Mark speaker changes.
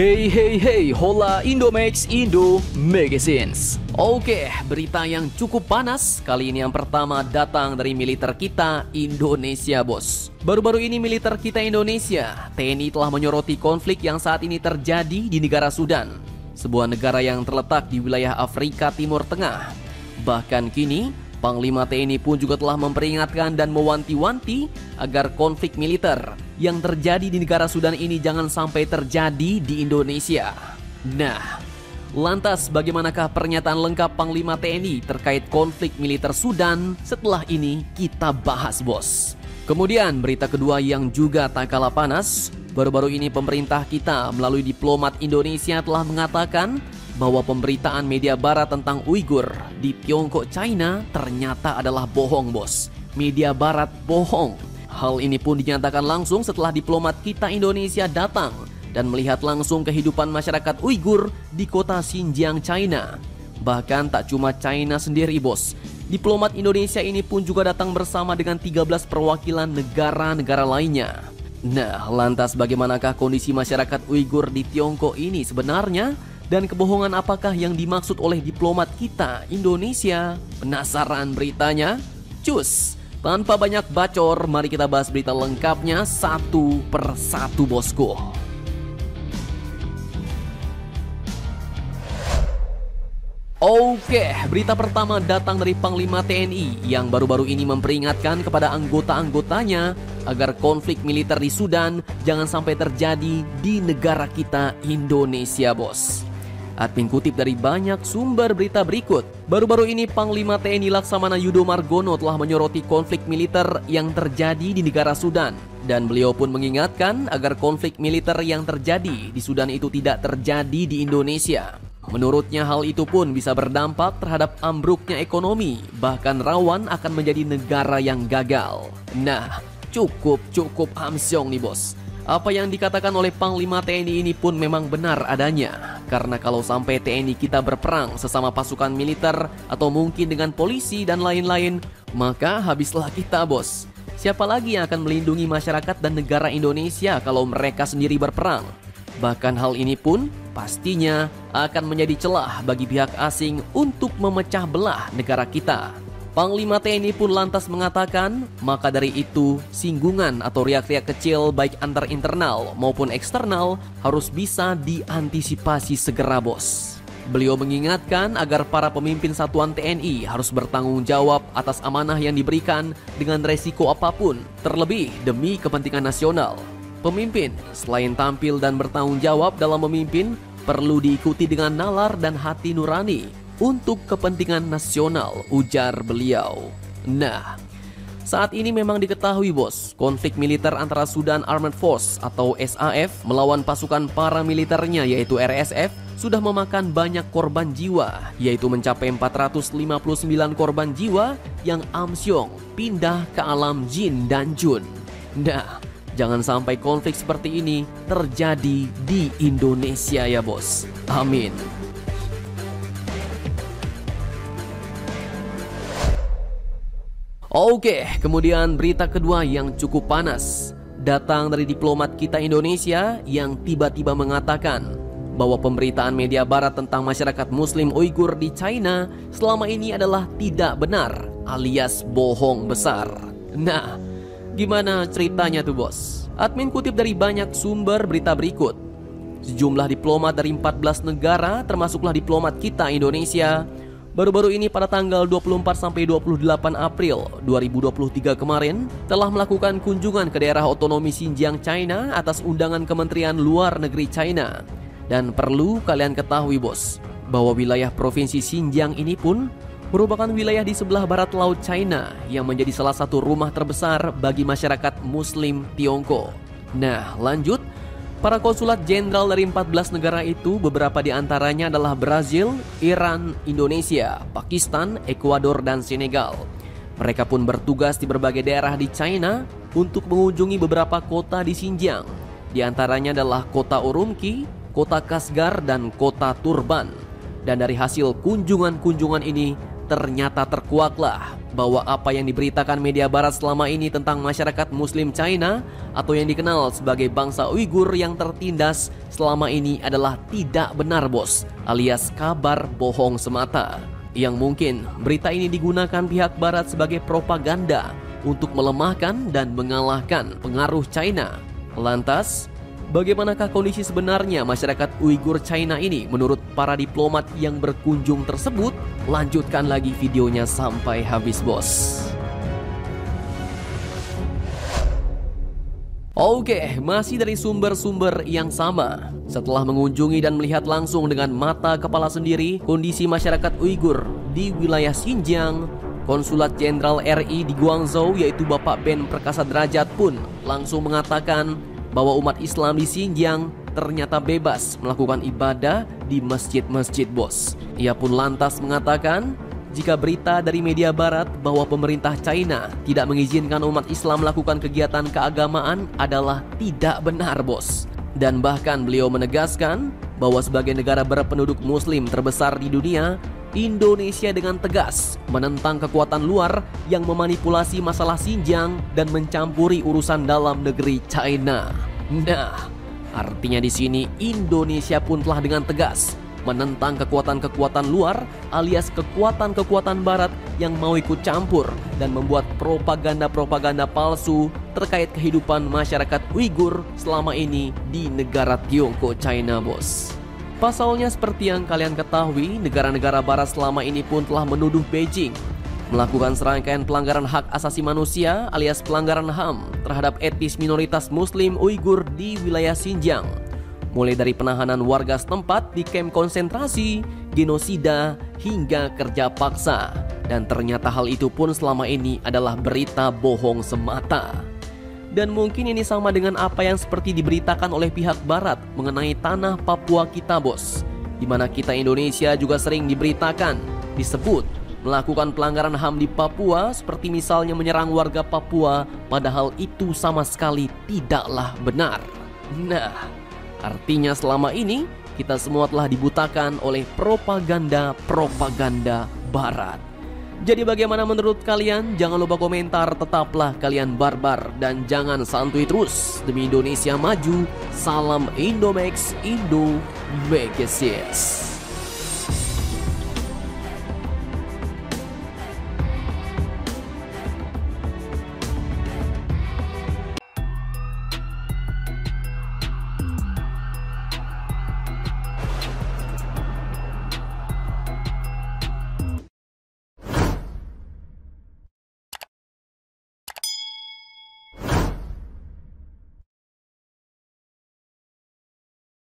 Speaker 1: Hey hey hey, hola Indomax Indo Magazines. Oke, berita yang cukup panas kali ini yang pertama datang dari militer kita Indonesia, Bos. Baru-baru ini militer kita Indonesia, TNI telah menyoroti konflik yang saat ini terjadi di negara Sudan, sebuah negara yang terletak di wilayah Afrika Timur Tengah. Bahkan kini, Panglima TNI pun juga telah memperingatkan dan mewanti-wanti agar konflik militer yang terjadi di negara Sudan ini jangan sampai terjadi di Indonesia. Nah, lantas bagaimanakah pernyataan lengkap Panglima TNI terkait konflik militer Sudan? Setelah ini kita bahas, Bos. Kemudian berita kedua yang juga tak kalah panas, baru-baru ini pemerintah kita melalui diplomat Indonesia telah mengatakan bahwa pemberitaan media barat tentang Uighur di Tiongkok, China ternyata adalah bohong, bos. Media barat bohong. Hal ini pun dinyatakan langsung setelah diplomat kita Indonesia datang dan melihat langsung kehidupan masyarakat Uighur di kota Xinjiang, China. Bahkan tak cuma China sendiri, bos. Diplomat Indonesia ini pun juga datang bersama dengan 13 perwakilan negara-negara lainnya. Nah, lantas bagaimanakah kondisi masyarakat Uighur di Tiongkok ini sebenarnya? Dan kebohongan apakah yang dimaksud oleh diplomat kita Indonesia? Penasaran beritanya? Cus! Tanpa banyak bacor, mari kita bahas berita lengkapnya satu per satu bosku. Oke, berita pertama datang dari Panglima TNI yang baru-baru ini memperingatkan kepada anggota-anggotanya agar konflik militer di Sudan jangan sampai terjadi di negara kita Indonesia, bos. Admin kutip dari banyak sumber berita berikut. Baru-baru ini Panglima TNI Laksamana Yudo Margono telah menyoroti konflik militer yang terjadi di negara Sudan. Dan beliau pun mengingatkan agar konflik militer yang terjadi di Sudan itu tidak terjadi di Indonesia. Menurutnya hal itu pun bisa berdampak terhadap ambruknya ekonomi, bahkan rawan akan menjadi negara yang gagal. Nah, cukup-cukup amsyong nih bos. Apa yang dikatakan oleh Panglima TNI ini pun memang benar adanya. Karena kalau sampai TNI kita berperang sesama pasukan militer atau mungkin dengan polisi dan lain-lain, maka habislah kita bos. Siapa lagi yang akan melindungi masyarakat dan negara Indonesia kalau mereka sendiri berperang? Bahkan hal ini pun pastinya akan menjadi celah bagi pihak asing untuk memecah belah negara kita. Panglima TNI pun lantas mengatakan, maka dari itu singgungan atau riak-riak kecil baik antar internal maupun eksternal harus bisa diantisipasi segera bos. Beliau mengingatkan agar para pemimpin satuan TNI harus bertanggung jawab atas amanah yang diberikan dengan resiko apa pun, terlebih demi kepentingan nasional. Pemimpin, selain tampil dan bertanggung jawab dalam memimpin, perlu diikuti dengan nalar dan hati nurani untuk kepentingan nasional, ujar beliau. Nah, saat ini memang diketahui bos, konflik militer antara Sudan Armed Force atau SAF melawan pasukan paramiliternya yaitu RSF sudah memakan banyak korban jiwa, yaitu mencapai 459 korban jiwa yang amsyong pindah ke alam jin dan jun. Nah, jangan sampai konflik seperti ini terjadi di Indonesia ya bos. Amin. Oke, kemudian berita kedua yang cukup panas datang dari diplomat kita Indonesia yang tiba-tiba mengatakan bahwa pemberitaan media barat tentang masyarakat muslim Uighur di China selama ini adalah tidak benar alias bohong besar. Nah, gimana ceritanya tuh bos? Admin kutip dari banyak sumber berita berikut. Sejumlah diplomat dari 14 negara termasuklah diplomat kita Indonesia Baru-baru ini pada tanggal 24 sampai 28 April 2023 kemarin telah melakukan kunjungan ke daerah otonomi Xinjiang China atas undangan Kementerian Luar Negeri China. Dan perlu kalian ketahui bos, bahwa wilayah provinsi Xinjiang ini pun merupakan wilayah di sebelah barat laut China yang menjadi salah satu rumah terbesar bagi masyarakat muslim Tiongkok. Nah, lanjut Para konsulat jenderal dari 14 negara itu beberapa di antaranya adalah Brazil, Iran, Indonesia, Pakistan, Ekuador, dan Senegal. Mereka pun bertugas di berbagai daerah di China untuk mengunjungi beberapa kota di Xinjiang. Di antaranya adalah kota Urumqi, kota Kasgar, dan kota Turban. Dan dari hasil kunjungan-kunjungan ini ternyata terkuaklah bahwa apa yang diberitakan media barat selama ini tentang masyarakat muslim China atau yang dikenal sebagai bangsa Uighur yang tertindas selama ini adalah tidak benar bos alias kabar bohong semata. Yang mungkin berita ini digunakan pihak barat sebagai propaganda untuk melemahkan dan mengalahkan pengaruh China. Lantas Bagaimanakah kondisi sebenarnya masyarakat Uighur China ini menurut para diplomat yang berkunjung tersebut? Lanjutkan lagi videonya sampai habis bos. Oke, masih dari sumber-sumber yang sama. Setelah mengunjungi dan melihat langsung dengan mata kepala sendiri kondisi masyarakat Uighur di wilayah Xinjiang, Konsulat Jenderal RI di Guangzhou yaitu Bapak Ben Perkasa Derajat pun langsung mengatakan bahwa umat Islam di Xinjiang ternyata bebas melakukan ibadah di masjid-masjid bos. Ia pun lantas mengatakan jika berita dari media barat bahwa pemerintah China tidak mengizinkan umat Islam melakukan kegiatan keagamaan adalah tidak benar bos. Dan bahkan beliau menegaskan bahwa sebagai negara berpenduduk muslim terbesar di dunia, Indonesia dengan tegas menentang kekuatan luar yang memanipulasi masalah Xinjiang dan mencampuri urusan dalam negeri China. Nah, artinya di sini Indonesia pun telah dengan tegas menentang kekuatan-kekuatan luar alias kekuatan-kekuatan barat yang mau ikut campur dan membuat propaganda-propaganda palsu terkait kehidupan masyarakat Uighur selama ini di negara Tiongkok China, bos. Pasalnya seperti yang kalian ketahui, negara-negara barat selama ini pun telah menuduh Beijing melakukan serangkaian pelanggaran hak asasi manusia alias pelanggaran HAM terhadap etnis minoritas muslim Uighur di wilayah Xinjiang. Mulai dari penahanan warga setempat di kem konsentrasi, genosida, hingga kerja paksa. Dan ternyata hal itu pun selama ini adalah berita bohong semata. Dan mungkin ini sama dengan apa yang seperti diberitakan oleh pihak barat mengenai tanah Papua kita bos. Di mana kita Indonesia juga sering diberitakan, disebut melakukan pelanggaran HAM di Papua seperti misalnya menyerang warga Papua padahal itu sama sekali tidaklah benar. Nah, artinya selama ini kita semua telah dibutakan oleh propaganda-propaganda barat. Jadi bagaimana menurut kalian? Jangan lupa komentar, tetaplah kalian barbar dan jangan santuy terus. Demi Indonesia maju, salam Indomax, Indo.